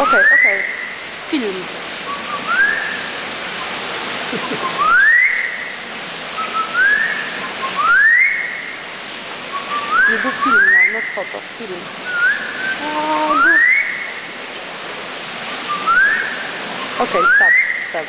Okej, okay, okej. Okay. Film. Nie był film, no, not photo, film. Eee, A, good. Okej, stop, stop.